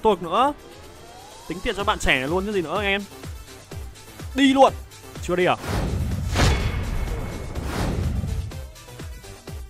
có tôi nữa. Tính tiền cho bạn trẻ luôn chứ gì nữa anh em. Đi luôn. Chưa đi à?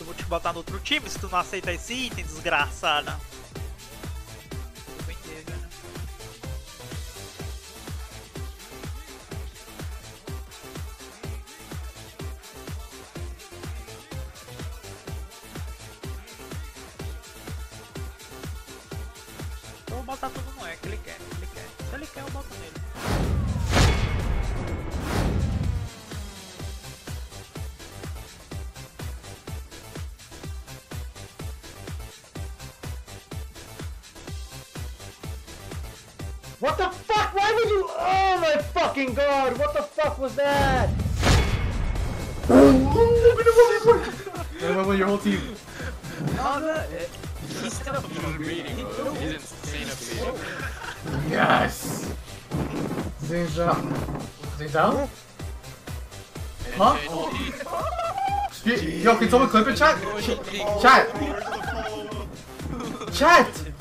Eu vou te botar no outro time se tu não aceita esse item, desgraçada. Eu vou botar tudo no E que ele quer, ele quer. Se ele quer, eu boto nele. What the fuck? Why would you? Oh my fucking god! What the fuck was that? Wait, wait, wait, your whole team. Oh, Yes! Zing's down. Uh, Zing's down? Huh? Yo, yo, can someone clip it, chat? Chat! Chat!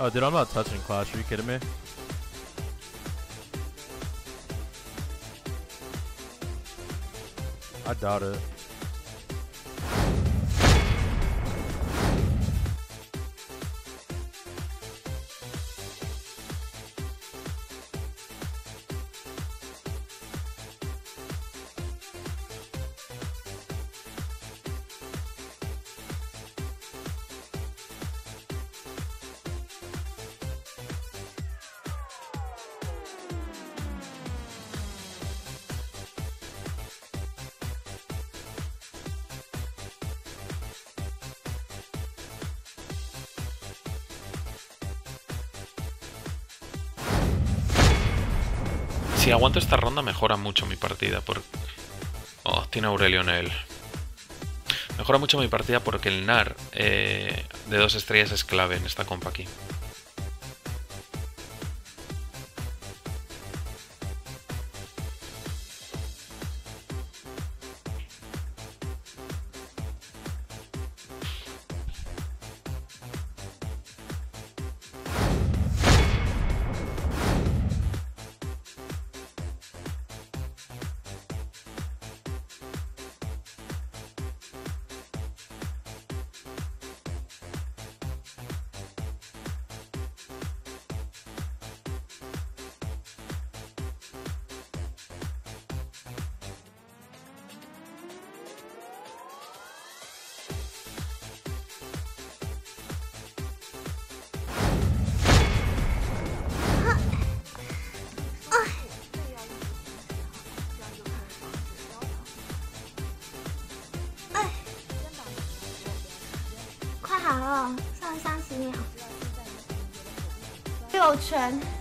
Oh, dude, I'm not touching Clash. Are you kidding me? I doubt it. Si aguanto esta ronda mejora mucho mi partida. Por... Oh, tiene Aurelio en él. Mejora mucho mi partida porque el NAR eh, de dos estrellas es clave en esta compa aquí. 保存。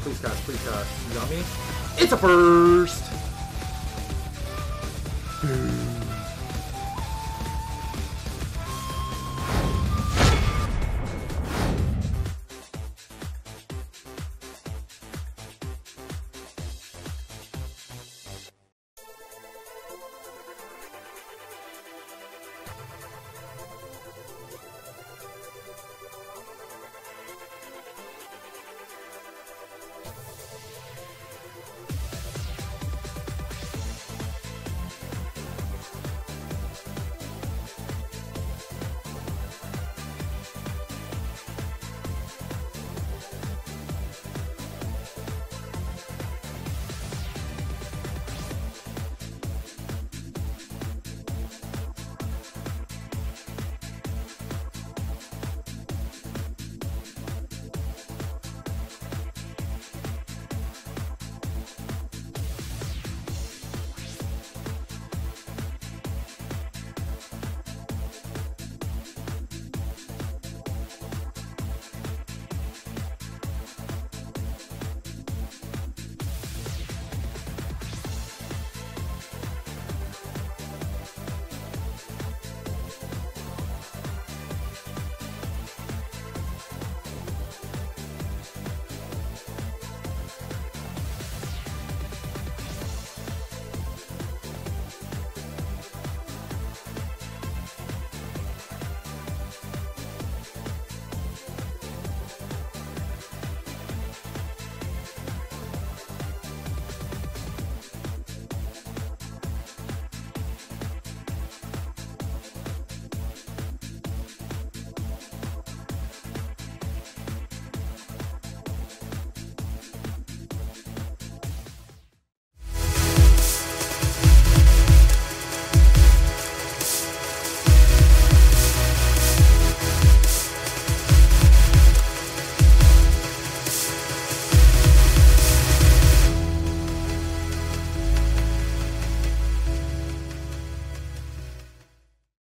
Please cast, please cast. You got me? It's a first!